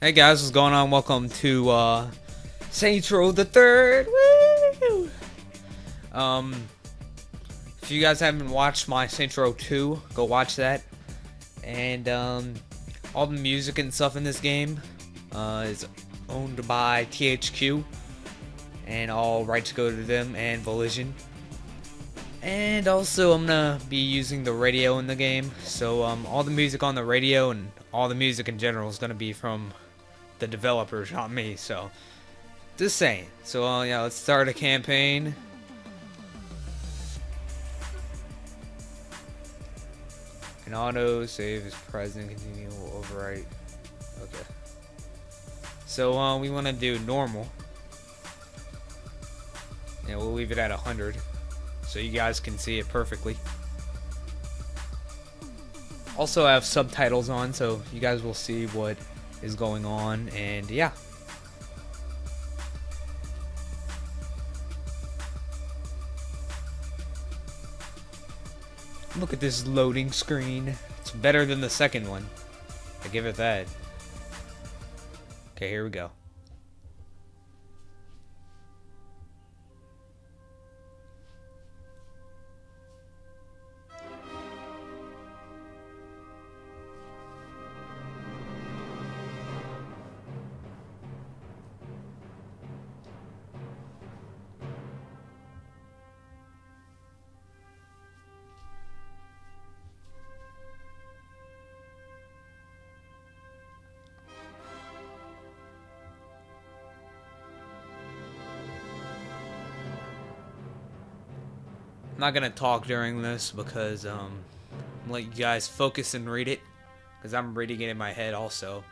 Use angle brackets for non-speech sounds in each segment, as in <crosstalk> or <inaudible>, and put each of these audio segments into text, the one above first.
Hey guys, what's going on? Welcome to uh, Saints Row the Third. Woo! Um, if you guys haven't watched my Saints Row 2, go watch that. And um, all the music and stuff in this game uh, is owned by THQ, and all rights go to them and Volition. And also, I'm gonna be using the radio in the game, so um, all the music on the radio and all the music in general is gonna be from the developers, not me. So, just saying. So, uh, yeah, let's start a campaign. An auto save is present. Continue will overwrite. Okay. So, uh, we want to do normal. And we'll leave it at 100 so you guys can see it perfectly. Also, I have subtitles on, so you guys will see what is going on, and yeah. Look at this loading screen. It's better than the second one. I give it that. Okay, here we go. I'm not gonna talk during this because um, I'm let you guys focus and read it because I'm reading it in my head also.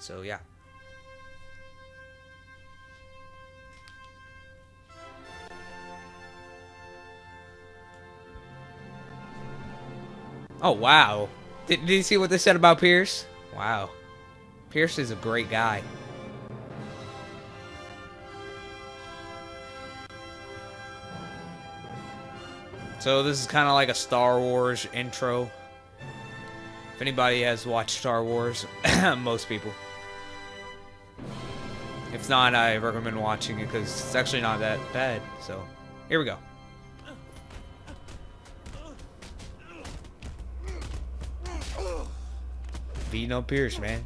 So yeah. Oh wow! Did, did you see what they said about Pierce? Wow, Pierce is a great guy. So this is kind of like a Star Wars intro. If anybody has watched Star Wars, <clears throat> most people. If not, I recommend watching it because it's actually not that bad. So, here we go. Beating up Pierce, man.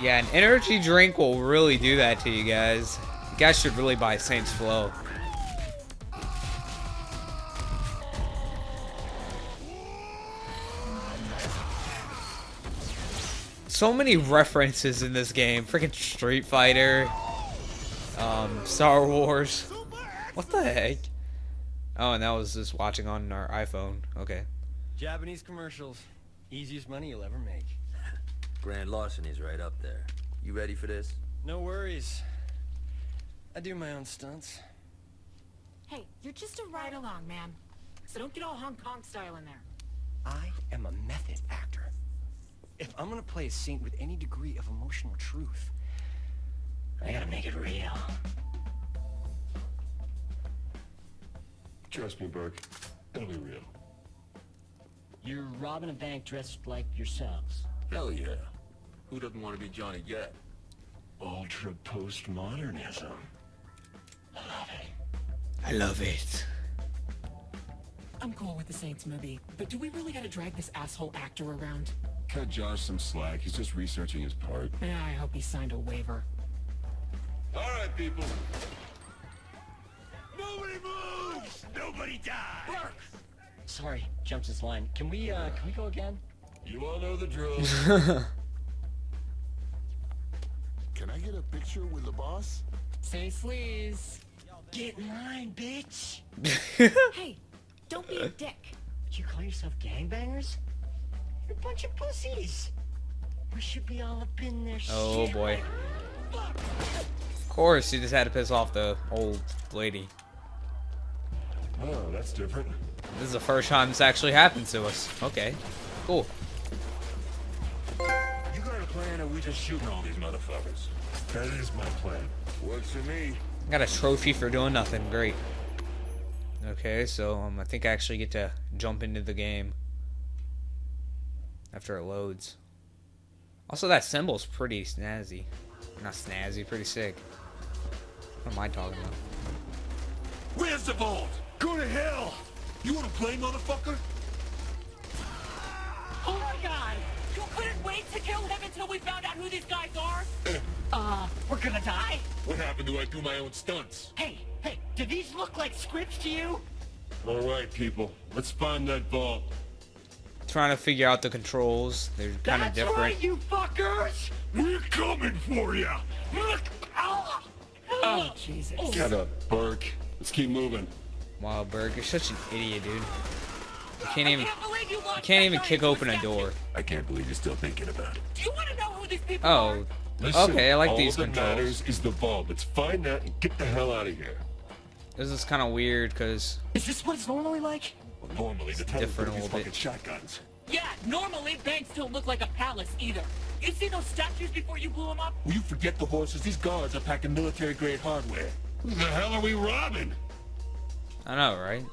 Yeah, an energy drink will really do that to you guys. You guys should really buy Saints Flow. So many references in this game. Freaking Street Fighter. Um, Star Wars. What the heck? Oh, and that was just watching on our iPhone. Okay. Japanese commercials. Easiest money you'll ever make. Grand larceny's right up there. You ready for this? No worries. I do my own stunts. Hey, you're just a ride-along, man. So don't get all Hong Kong style in there. I am a method actor. If I'm gonna play a saint with any degree of emotional truth, I gotta make it real. Trust me, Birk. It'll be real. You're robbing a bank dressed like yourselves. Hell yeah. Who doesn't want to be Johnny Gat? Ultra postmodernism. I love it. I love it. I'm cool with the Saints movie, but do we really gotta drag this asshole actor around? Cut Josh some slack. He's just researching his part. Yeah, I hope he signed a waiver. All right, people. Nobody moves! Nobody dies! Sorry, jumped his line. Can we, uh, can we go again? You all know the drill. <laughs> Can I get a picture with the boss? Say sleaze. Get in line, bitch! <laughs> Hey, don't be a dick. You call yourself gangbangers? You're a bunch of pussies! We should be all up in there Oh shit. boy. Of course, you just had to piss off the old lady. Oh, that's different. This is the first time this actually happened to us. Okay, cool. You got a plan or we just shooting all these motherfuckers? That is my plan. Works for me. I Got a trophy for doing nothing. Great. Okay, so um, I think I actually get to jump into the game after it loads. Also, that symbol's pretty snazzy. Not snazzy, pretty sick. What am I talking about? Where's the vault? Go to hell! You wanna play, motherfucker? Oh my god! You couldn't wait to kill him until we found out who these guys are? Uh, we're gonna die? What happened to I do my own stunts? Hey, hey, do these look like scripts to you? All right, people. Let's find that vault. Trying to figure out the controls. They're kind of That's different. right, you fuckers! We're coming for you! Look! Oh, Oh, Jesus. Get up, Birk. Let's keep moving. Wow, Berg, you're such an idiot, dude. You can't even can't you you can't even kick open a door. I can't believe you're still thinking about it. Do you want to know who these people are? Oh, Listen, okay, I like these controls. all these that controls. matters is the vault. Let's find that and get the hell out of here. This is kind of weird because Is this what it's normally like? Well, normally the town's different gonna a use little fucking bit. shotguns. Yeah, normally banks don't look like a palace either. You see those statues before you blew them up? Will you forget the horses? These guards are packing military-grade hardware. Who the hell are we robbing? I know, right?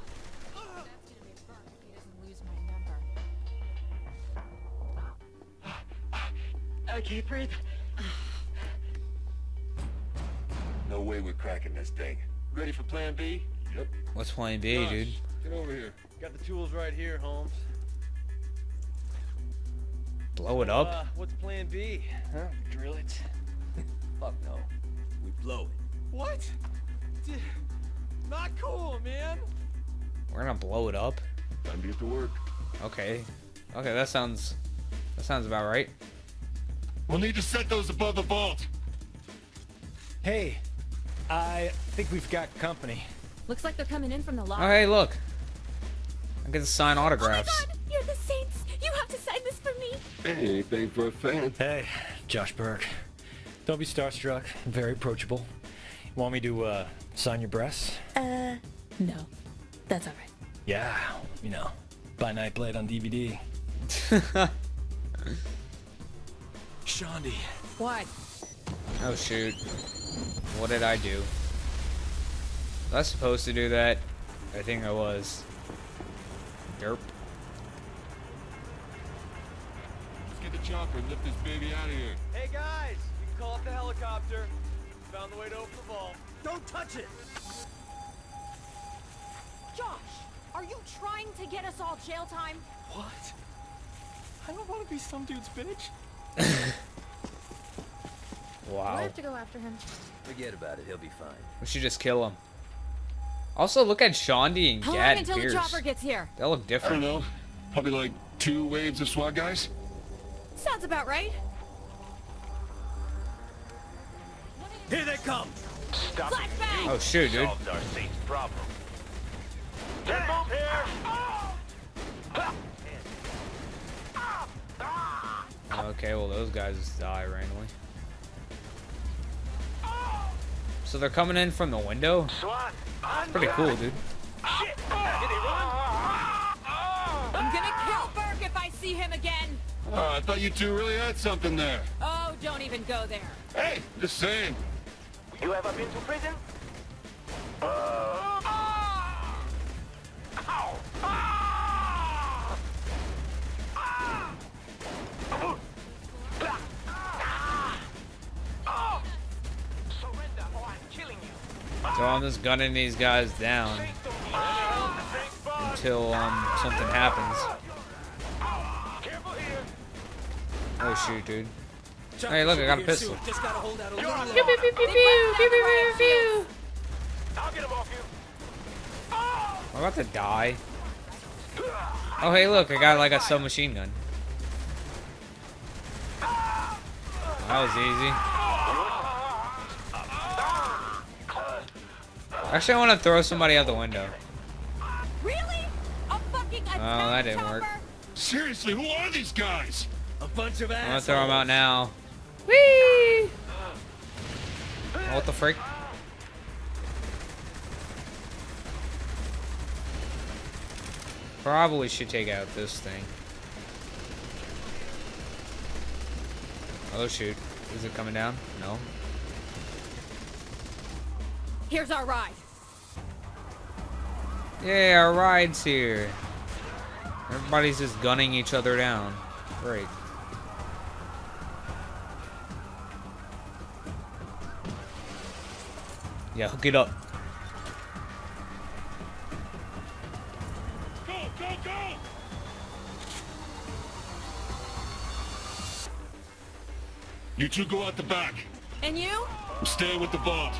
That's gonna No way we're cracking this thing. Ready for plan B? Yep. What's plan B, Josh, dude? Get over here. Got the tools right here, Holmes. Blow it Uh, up? what's plan B? Huh? Drill it. <laughs> Fuck no. We blow it. What? D- not cool, man. We're gonna blow it up? Time to get to work. Okay. Okay, that sounds that sounds about right. We'll need to set those above the vault. Hey, I think we've got company. Looks like they're coming in from the Oh, lobby. hey, look. I get to sign autographs. Oh my god, you're the Saints! You have to sign this for me! Anything for a fan. Hey, Josh Birk. Don't be starstruck. I'm very approachable. Want me to uh, sign your breasts? Uh, no. That's alright. Yeah, you know, by Nyte Blayde on DVD. <laughs> Shaundi. What? oh shoot. What did I do? Was I supposed to do that? I think I was. Derp. Let's get the chopper and lift this baby out of here. Hey guys, you can call up the helicopter. Found the way to open the vault. Don't touch it. Josh, are you trying to get us all jail time? What? I don't want to be some dude's bitch. <laughs> Do I have to go after him? Forget about it. He'll be fine. We should just kill him. Also, look at Shaundi and How long until Pierce. the chopper gets here? They look I don't different. know. Probably like two waves of SWAT guys. Sounds about right. Here they come. Flashbang! Oh shoot, dude. our Saints problem. Get move here. Okay, well those guys just die randomly. So they're coming in from the window? SWAT. Pretty cool, dude. Shit. Did he run? I'm gonna kill Birk if I see him again! Oh, I thought you two really had something there. Oh, don't even go there. Hey, just saying. You ever been to prison? Surrender So I'm just gunning these guys down until um something happens. Oh shoot, dude. Hey, look, I got a pistol. I'm about to die. Oh hey, look, I got like a submachine gun. That was easy. Actually, I want to throw somebody out the window. Really? A fucking oh, attack Oh, that didn't work. Seriously, who are these guys? A bunch of I'm gonna assholes. throw him out now. Whee! What the freak? Probably should take out this thing. Oh shoot. Is it coming down? No. Here's our ride. Yeah, our ride's here. Everybody's just gunning each other down. Great. Yeah, hook it up. Go, go, go! You two go out the back. And you? I'm staying with the vault.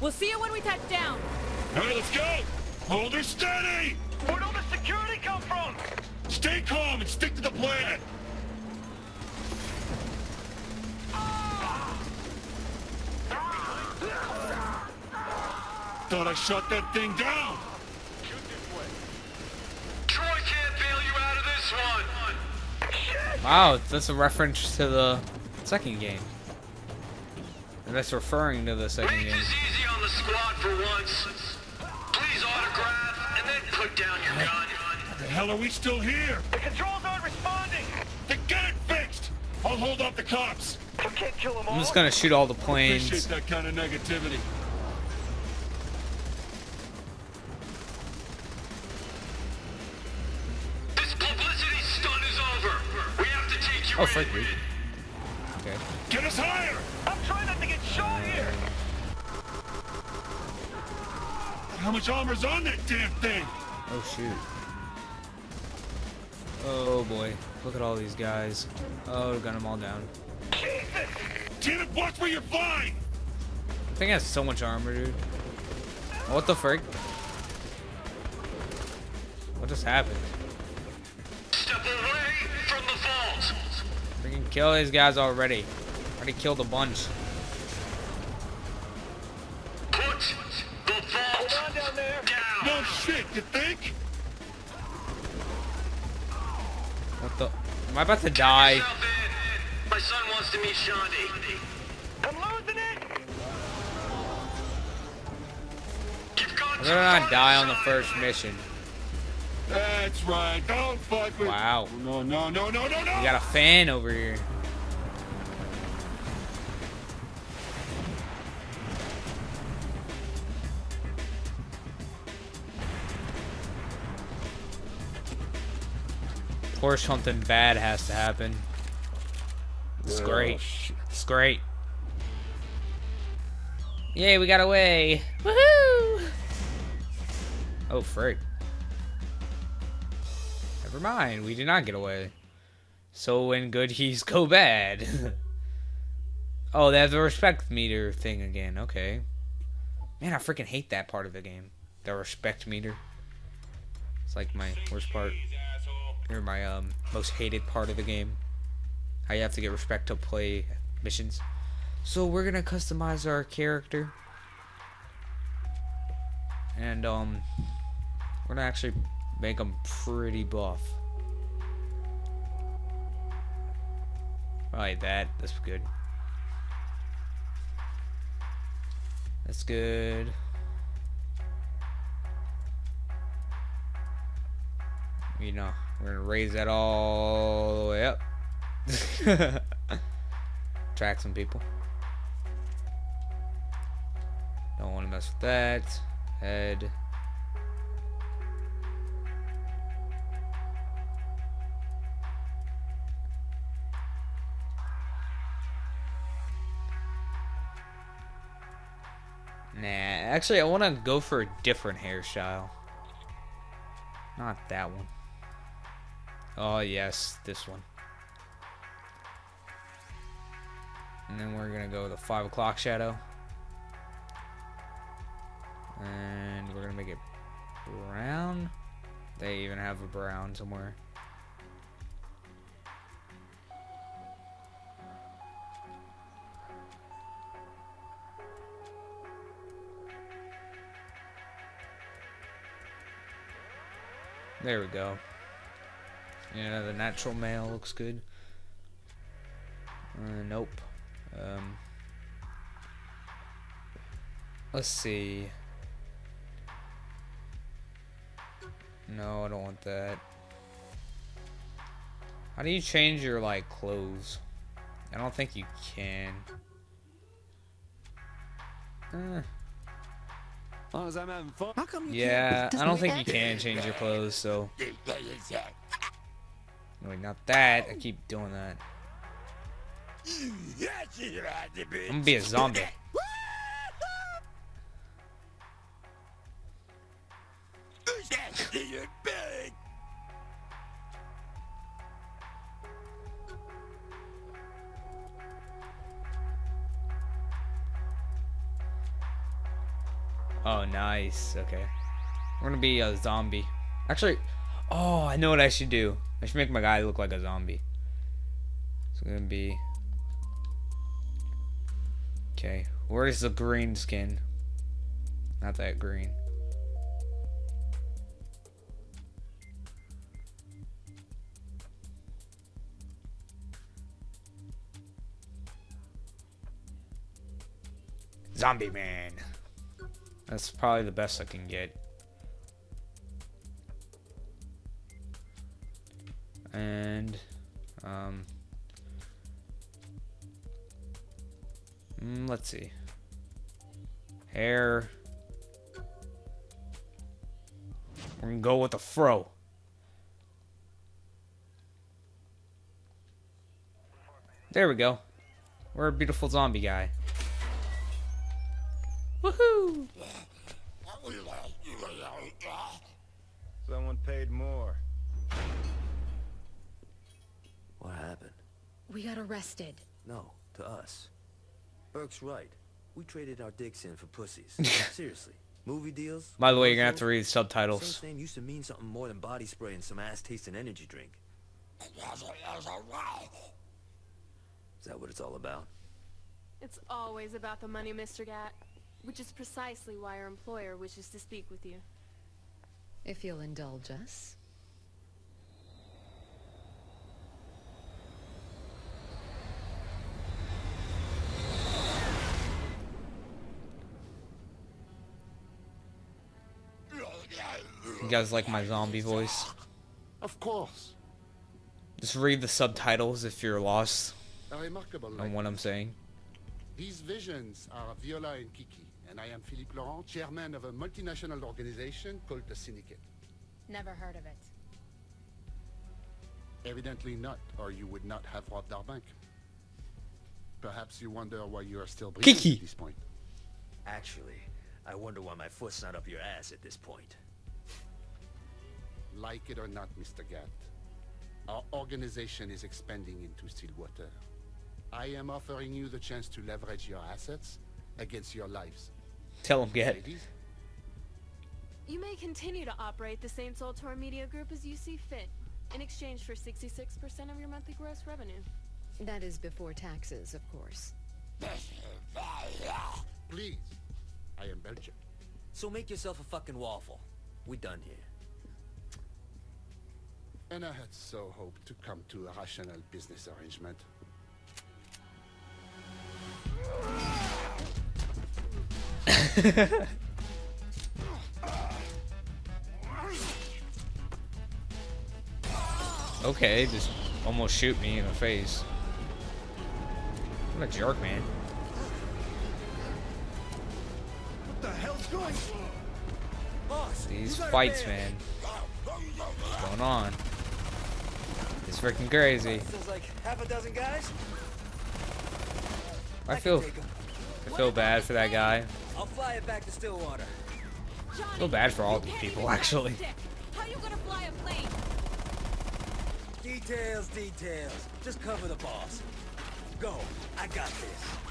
We'll see you when we touch down. All right, let's go! Hold her steady! Where'd all the security come from? Stay calm and stick to the plan! Thought I shut that thing down! Troy can't bail you out of this one. Wow, that's a reference to the second game. And that's referring to the second game. Squad for once. Please autograph and then put down your gun. The hell are we still here? The controls aren't responding. Then get it fixed! I'll hold off the cops! You can't kill them all. I'm just gonna shoot all the planes. Appreciate planes. that kind of negativity. This publicity stunt is over. We have to take oh, you Oh, in. me. Okay. Get us higher! I'm trying not to get shot here. How much armor's on that damn thing? Oh shoot. Oh boy. Look at all these guys. Oh, gun them all down. Damn it, watch where you're flying! I think it has so much armor, dude. What the frick? What just happened? Step away from the vault. Freaking kill these guys already. Already killed a bunch. Shit, you think? What the? Am I about to die? Yourself in. My son wants to meet Shaundi. I'm losing it. You've I'm gonna not die on the first mission. That's right, don't fuck with... Wow. No, no, no, no, no, no! We got a fan over here. Course, something bad has to happen. It's Oh, great. shit. It's great. Yay, we got away. Woohoo! Oh, frick. Never mind, we did not get away. So when good he's go bad. <laughs> oh, they have the respect meter thing again. Okay. Man, I freaking hate that part of the game. The respect meter. It's like my worst part. Or my um most hated part of the game. How you have to get respect to play missions. So we're gonna customize our character. And um we're gonna actually make him pretty buff. Like that. That's good. That's good. You know, we're gonna raise that all the way up. <laughs> Track some people. Don't want to mess with that. Head. Nah, actually, I want to go for a different hairstyle. Not that one. Oh, yes, this one. And then we're going to go with the 5 o'clock shadow. And we're going to make it brown. They even have a brown somewhere. There we go. Yeah, the natural male looks good. Uh, nope. Um, let's see. No, I don't want that. How do you change your, like, clothes? I don't think you can. Uh, As long as I'm having fun. How come you Yeah. I don't think you can change your clothes, so. <laughs> Wait, not that. I keep doing that. I'm gonna be a zombie. Oh, nice. Okay. We're gonna be a zombie. Actually, oh, I know what I should do. I should make my guy look like a zombie. It's gonna be. Okay, where's the green skin? Not that green. Zombie man. That's probably the best I can get. And um mm, let's see. Hair. We're gonna go with the fro. There we go. We're a beautiful zombie guy. Woohoo! Someone paid more. What happened? We got arrested. No, to us. Birk's right. We traded our dicks in for pussies. <laughs> Seriously. Movie deals? By the way, you're gonna have to commercials? read subtitles. Saint's name used to mean something more than body spray and some ass-tasting energy drink. Is that what it's all about? It's always about the money, Mr. Gat. Which is precisely why our employer wishes to speak with you. If you'll indulge us. You guys like my zombie voice? Of course. Just read the subtitles if you're lost remarkable on what I'm saying. These visions are Viola and Kiki, and I am Philippe Loren, chairman of a multinational organization called the Syndicate. Never heard of it. Evidently not, or you would not have robbed our bank. Perhaps you wonder why you are still breathing Kiki. at this point. Actually, I wonder why my foot's not up your ass at this point. Like it or not, Mr. Gat, our organization is expanding into Stillwater. I am offering you the chance to leverage your assets against your lives. Tell him get. Ladies, You may continue to operate the Saints Ultor Media Group as you see fit, in exchange for 66% of your monthly gross revenue. That is before taxes, of course. please. I am Belgian. So make yourself a fucking waffle. We done here. And I had so hoped to come to a rational business arrangement. <laughs> Okay, just almost shoot me in the face. What a jerk, man. What the hell's going Boss, These you got a fights, man. man. What's going on? It's freaking crazy. Feels like half a dozen guys? I feel I feel bad for that guy. I'll fly it back to Stillwater. I feel bad for all these people, actually. How you gonna fly a plane? Details, details. Just cover the boss. Go. I got this.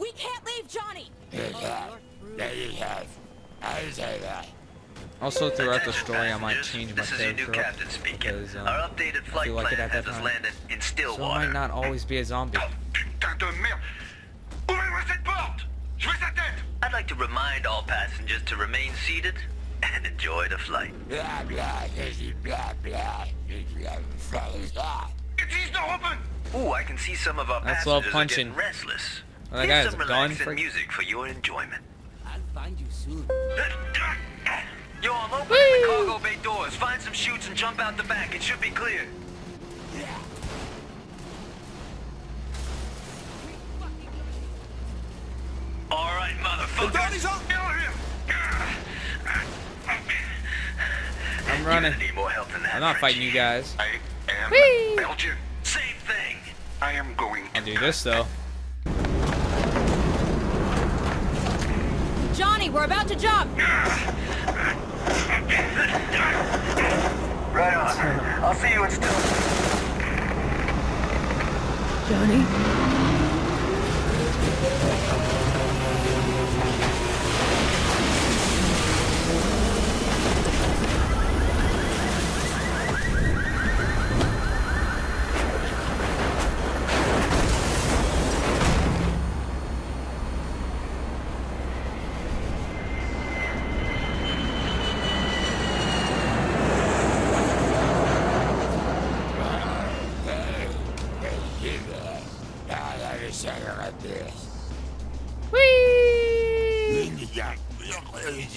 We can't leave Johnny! Also, throughout the story, I might change my This is your new character up because um, Our updated I feel like it at that time. landing in So I might not always be a zombie. Putain de merde Ouvrez-moi cette porte Je veux sa tête I'd like to remind all passengers to remain seated and enjoy the flight. It's not open! Ooh, I can see some of our That's love passengers are getting restless. Oh, that Here's some relaxing music for your enjoyment. I'll find you soon. Yo, I'm opening the cargo bay doors. Find some chutes and jump out the back. It should be clear. All right, motherfucker. The daddy's up. I'm running. Need more help than that. I'm not fighting you guys. I am Whee! Belgian. Same thing. I am going I'll do this though. Johnny, we're about to jump. <laughs> Right on. I'll see you in. Johnny?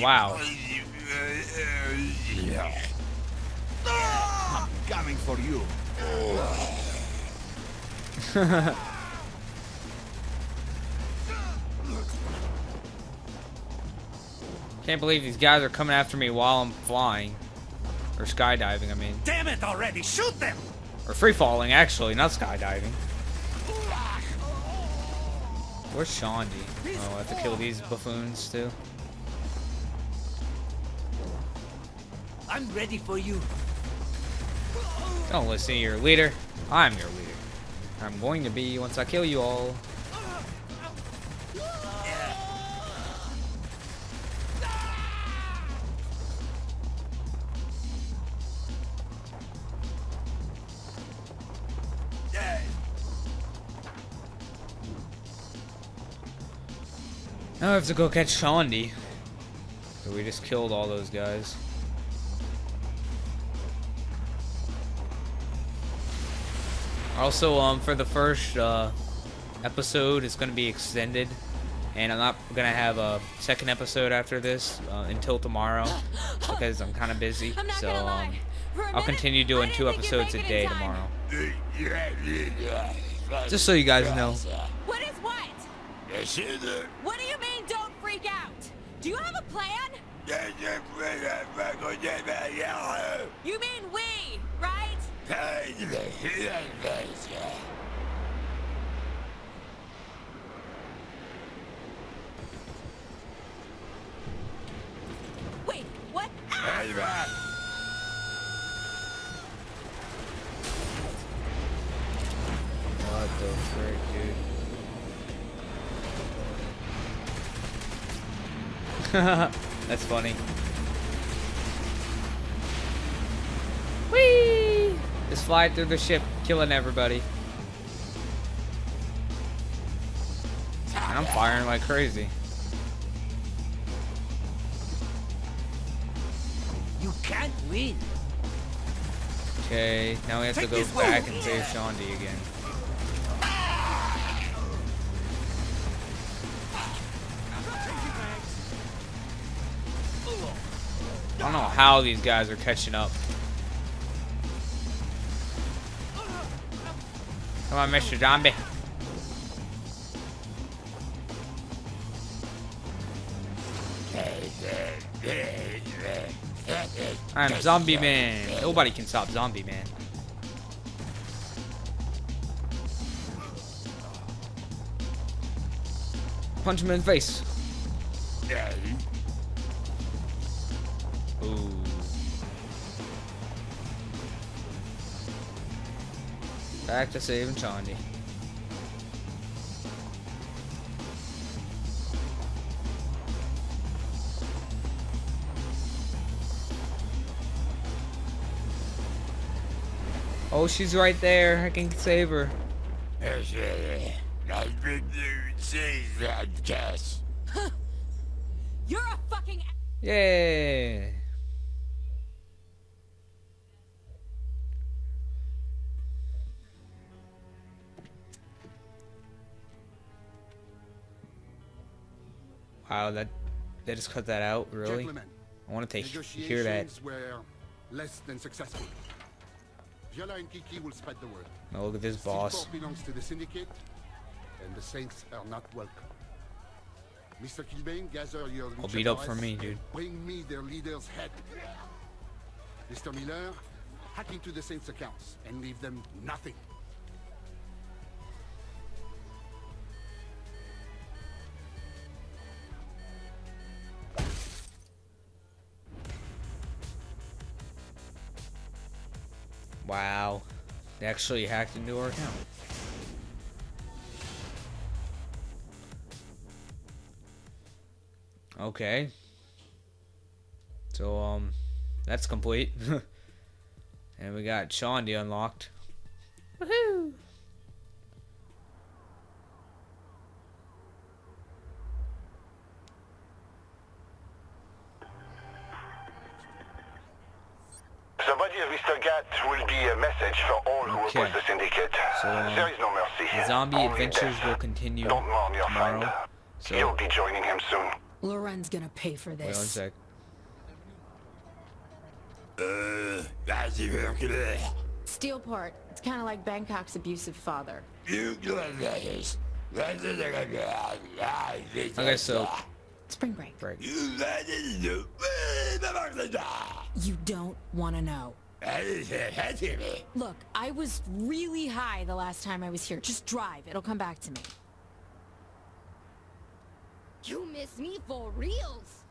Wow. I'm coming for you. <laughs> Can't believe these guys are coming after me while I'm flying. Or skydiving, I mean. Damn it already! Shoot them! Or free falling, actually, not skydiving. Where's Shaundi? Oh, I have to kill these buffoons too. I'm ready for you. Don't listen to your leader. I'm your leader. I'm going to be once I kill you all. Now I have to go catch Shaundi. So we just killed all those guys. Also, um, for the first uh, episode, it's going to be extended, and I'm not going to have a second episode after this uh, until tomorrow <gasps> because I'm kind of busy. I'm not so gonna lie. um, For a I'll minute, continue doing two I didn't think episodes a day make it in time. tomorrow. <laughs> Just so you guys know. What is what? What do you mean, don't freak out? Do you have a plan? You mean we, right? Wait, what? What the frick, dude? That's funny. Just fly through the ship, killing everybody. And I'm firing like crazy. You can't win. Okay, now we have to go back and save Shaundi again. I don't know how these guys are catching up. Come on, Mr. Zombie. I'm Zombie Man. Nobody can stop Zombie Man. Punch him in the face. Ooh. Back to saving Shaundi. Oh, she's right there. I can save her. You're a fucking. Yay. Wow, that They just cut that out, really? Gentlemen, I want to take hear that. were less than successful. Viola and Kiki will spread the word. Oh, look at this boss. Belongs to the Syndicate, and the Saints are not welcome. Mr. Killbane, gather your I'll beat up for me, dude. Bring me their leader's head. Mr. Miller, hack into the Saints' accounts and leave them nothing. Wow. They actually hacked into our account. Okay. So, um, that's complete. <laughs> and we got Shaundi unlocked. Woohoo! Zombie Only adventures death. will continue Don't mourn your tomorrow. friend. So, You'll be joining him soon. Loren's gonna pay for wait one this. sec. Steelport. It's kind of like Bangkok's abusive father. Okay, so Spring break. break. You don't want to know. <laughs> Look, I was really high the last time I was here. Just drive. It'll come back to me. You miss me for reals.